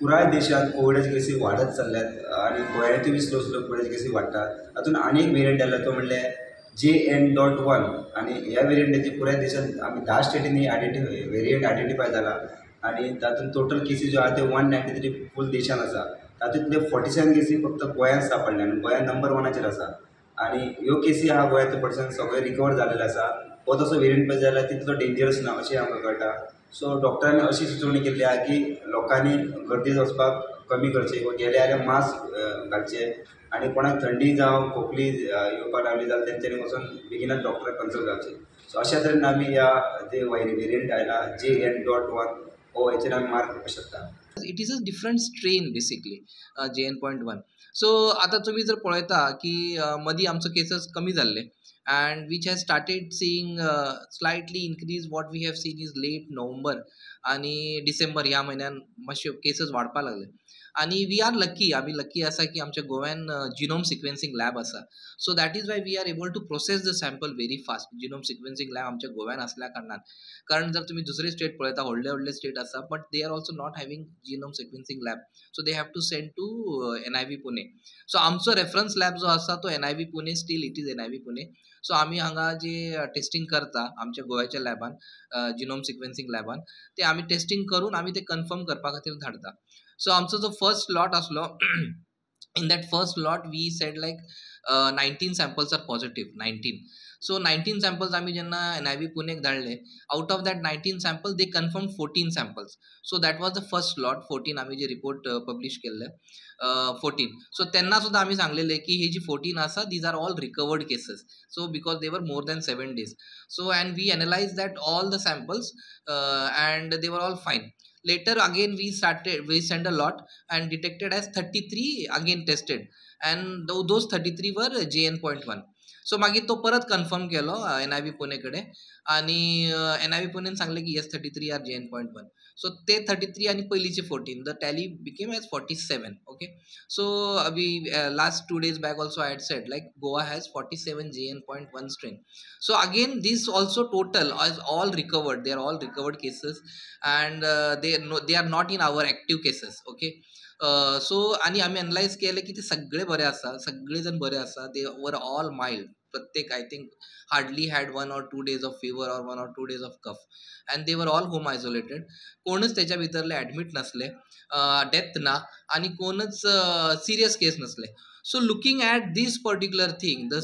पुराय देशात कोविडाचे केसी वाडत चल्ल्यात आणि गोंयांतूय स्लो स्लो कोविडाचे केसी वाडटात तातूंत आनी एक वेरियंट आयला तो म्हणल्यार जे एन डॉट वन आनी ह्या वेरियंटाची पुराय देशांत आमी धा स्टेटींनी आयडेंटिफाय वेरियंट आयडेंटिफाय जाला आनी तातूंत टोटल केसी ज्यो आहा त्यो वन नायन्टी थ्री फूल देशांत आसा तातूंतले फोर्टी सेवन केसी फक्त गोंयांत सांपडल्या आनी गोंयान नंबर वनाचेर आसा आनी ह्यो केसी आहा गोंयांत पर्सन पर्संट सगळे रिकवर जालेले आसा हो तसो वेरियंट पळयत जाल्यार तितलो डेंजरस ना अशें आमकां कळटा सो डॉक्टरांनी अशी सुचोवणी केल्ली आहा की लोकांनी गर्दीत वचपाक कमी करचें वा गेले जाल्यार मास्क घालचें आनी कोणाक थंडी जावं खोकली येवपाक लागली जाल्यार तेंच्यांनी वचून बेगिनाच डॉक्टराक कन्सल्ट जावचें सो अशा तरेन आमी ह्या जे वेरियंट आयला जे एन डॉट वन हो हेचेर आमी मार्क करपाक शकता. It is a different strain basically J N point one so आतां तुमी जर पळयता की मदीं आमचो केसीस कमी जाल्ले and which has started seeing uh, slightly increase what we have seen is late november आणि डिसेंबर या महिन्यान मातशे केसीस वाडपाक लागले आनी वी आर लकी आमी लकी आसा की आमच्या गोव्यान जिनोम सिक्वेन्सिंग लॅब आसा so that is why we are able to process the sample very fast genome sequencing lab आमच्या गोव्यान असल्या कारणान. कारण जर तुम्ही दुसरे स्टेट पळयता व्हडले व्हडले स्टेट आसा but they are also not having genome sequencing lab so they have to send to N I V Pune. So आमचो रेफरन्स लॅब जो आसा तो N I V Pune still it is N I V Pune. So आमी हांगा जे testing करता आमच्या गोव्याच्या लॅबान genome sequencing लॅबान ते आमी टेस्टिंग करून आमी ते कन्फर्म करपा खातीर धाडटा सो आमचो जो फर्स्ट लॉट आसलो in that first lot we said like nineteen samples are positive nineteen so nineteen samples आमी जेन्ना एन आय व्ही पुणेक धाडले out of that nineteen samples they confirm fourteen samples so that was the first lot fourteen आमी जे report publish केल्ले fourteen so तेन्ना सुद्दां आमी सांगलेले की हे जी फोर्टीन आसा these are all recovered cases so because they were more than seven days so and we analyse that all the samples and they were all fine later again we started we sent a lot and detected as 33 again tested and those 33 were jn.1 so मागीर तो परत confirm केलो N I B पुणेकडे आणि आनी N I V पुणेन सांगलें की yes thirty three are J N point one. So ते थर्टी थ्री आनी पयलींचे fourteen the tally became as forty seven okay so अभी last two days back also I said like Goa has forty seven J N point one strain so again this also total is all recovered they are all recovered cases and they they are not in our active cases okay so आनी आमी analyse केले की ते सगळे बरे आसा सगळे जण बरे आसा they were all mild प्रत्येक I think hardly had one or two days of fibre or one or two days of cough and they were all home isolated कोणच त्याच्या भितरले ॲडमीट नसले डेथ ना आणि कोणच सिरियस केस नसले so looking at this particular thing the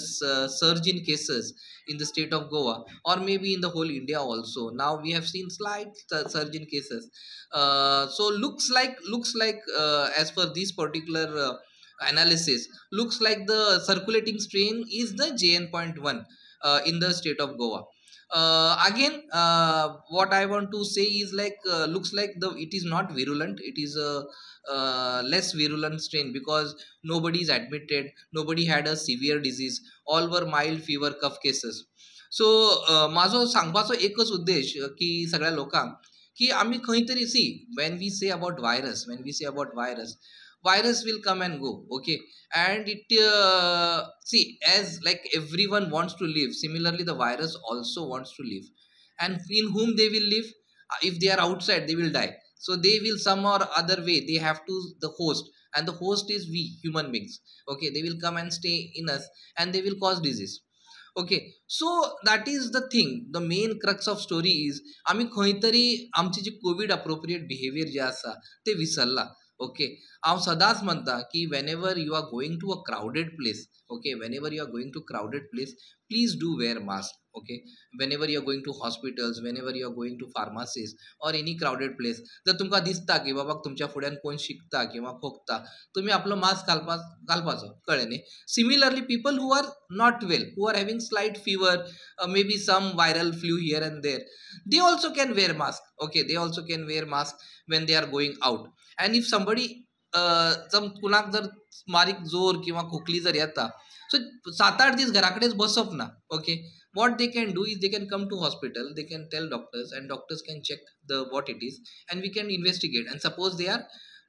surge in cases in the state of Goa or maybe in the whole India also. Now we have seen slight surge in cases. Uh, so looks like looks like uh, as per this particular uh, analysis, looks like the circulating strain is the JN.1 in the state of Goa. again, what I want to say is like looks like the it is not virulent. It is a less virulent strain because nobody is admitted, nobody had a severe disease, all were mild fever cough cases. सो म्हाजो सांगपाचो एकच उद्देश की सगळ्या लोकांक की आमी खंय तरी सी when we say about virus when we say about virus virus will come and go okay and it uh, see as like everyone wants to live similarly the virus also wants to live and in whom they will live if they are outside they will die so they will some or other way they have to the host and the host is we human beings okay they will come and stay in us and they will cause disease okay so that is the thing the main crux of story is आमी खंय तरी आमचे जे Covid appropriate behaviour जे आसा ते विसरला okay हांव सदांच म्हणटा की whenever you are going to a crowded place okay whenever you are going to crowded place please do okay when you are going to hospitals whenever you are going to pharmacies or any crowded place जर तुमकां दिसता की बाबा तुमच्या फुड्यान कोण शिकता किंवा खोकता तुमी आपलो मास्क घालपा घालपाचो कळ्ळें न्ही? Similarly people who are not well who are having slight fever may be some viral flu here and there they also can wear mask okay they also can wear mask when they are going out and if somebody जर कुणाक जर मारीक जोर किंवा खोकली जर येता सो सात आठ दीस घरा कडेन बसप ना okay what they can do is they can come to hospital they can tell doctors and doctors can check the what it is and we can investigate and suppose they are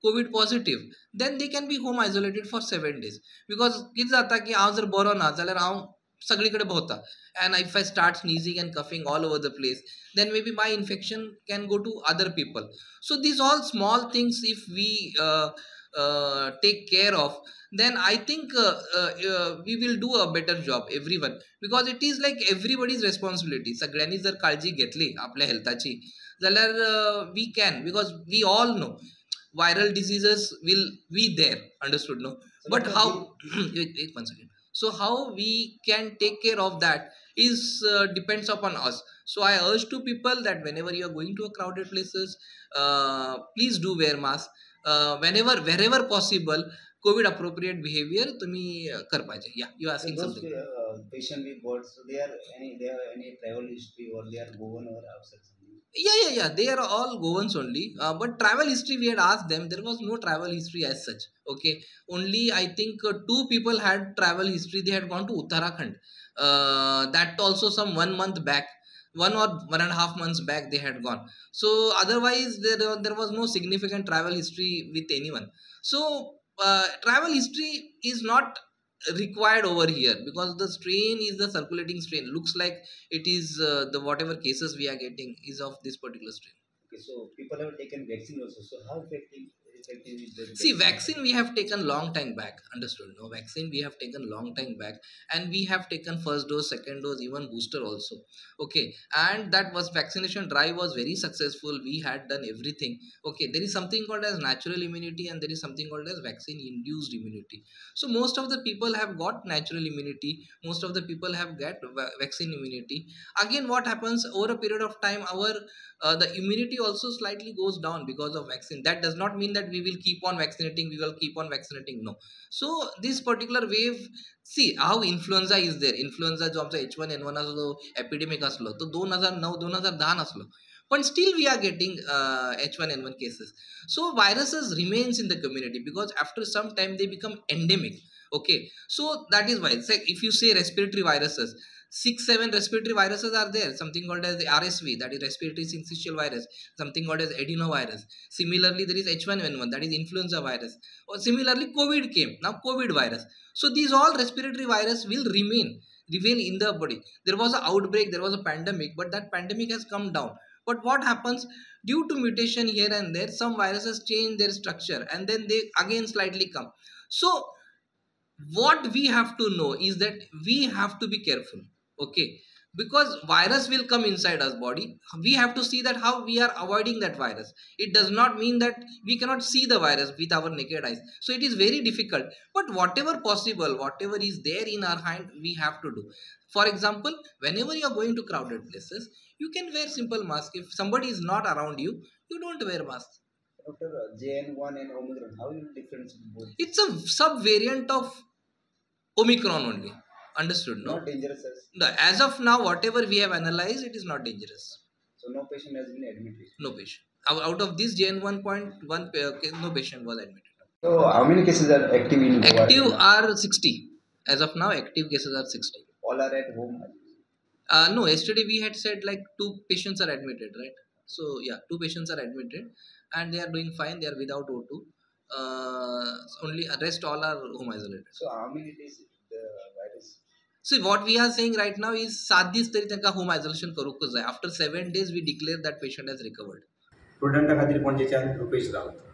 Covid positive then they can be home isolated for seven days because कितें जाता की हांव जर बरो ना जाल्यार हांव सगळीकडे भोवता and if i start sneezing and coughing all over the place then maybe my infection can go to other people so these all small things if we uh, uh, take care of then i think uh, uh, uh, we will do a better job everyone because it is like everybody's responsibility सगळ्यांनी जर काळजी घेतली आपल्या हेल्थाची जाल्यार we can because we all no viral diseases will be there understood no but how wait, wait one second so how we can take care of that is uh, depends upon us so i urge to people that whenever you are going to a crowded places uh, please do wear mask uh, whenever wherever possible covid appropriate behavior तुम्ही uh, कर पाहिजे yeah you are asking those something uh, patient we got, so they are any they have any travel history or they are Goan or outside something. yeah yeah yeah they are all goans only uh, but travel history we had asked them there was no travel history as such okay only i think uh, two people had travel history they had gone to uttarakhand uh, that also some one month back one or one and a half months back they had gone. So otherwise there, there was no significant travel history with anyone. So uh, travel history is not required over here because the strain is the circulating strain. Looks like it is uh, the whatever cases we are getting is of this particular strain. Okay, so people have taken vaccine also. So how effective see vaccine we have taken long time back. Understood. No vaccine we have taken long time back. And we have taken first dose second dose even booster also. Okay. And that was vaccination drive was very successful. We had done everything. Okay. There is something called as natural immunity and there is something called as vaccine induced immunity. So most of the people have got natural immunity. Most of the people have got va- vaccine immunity. Again what happens? Over a period of time our uh, the immunity also slightly goes down because of vaccine. That does not mean that we will keep on vaccinating we will keep on vaccinating no so this particular wave see how influenza is there influenza जो आमचा H one N one असलो epidemic असलो तो दोन हजार नऊ दोन हजार दहा नसलो पण steel we are getting H one N one cases so viruses remains in the community because after some time they become endemic okay so that is why it's like if you say respiratory viruses six seven respiratory viruses are there. Something called as the rsv that is respiratory syncytial virus. Something called as adenovirus. Similarly there is h1n1 that is influenza virus. Or similarly covid came. Now covid virus. So these all respiratory virus will remain remain in the body. There was an outbreak there was a pandemic but that pandemic has come down. But what happens? Due to mutation here and there some viruses change their structure and then they again slightly come. So what we have to know is that we have to be careful okay. Because virus will come inside us body we have to see that how we are avoiding that virus. It does not mean that we cannot see the virus with our naked eyes. So it is very difficult. But whatever possible whatever is there in our hand we have to do. For example whenever you are going to crowded places you can wear simple mask. If somebody is not around you you don't wear mask. Doctor, uh, JN1 and Omicron, how you difference both? it's a sub variant of omicron only understood no? Not dangerous as No, as of now whatever we have analyzed it is not dangerous. So no patient has been admitted. no patient. Out of this jn 1.1 pa- no patient was admitted. So how many cases are active in Goa? active are 60 as of now active cases are 60 All are at home. uh, no yesterday we had said like two patients are admitted right? So yeah two patients are admitted and they are doing fine. They are without o2 uh, only rest all are home isolated. So how many days? So what we are saying right now is सात दीस तरी तांकां home isolation करूंकच जाय after seven days we declare that patient has recovered स्टुडंटा खातीर पणजेच्यान रुपेश रावत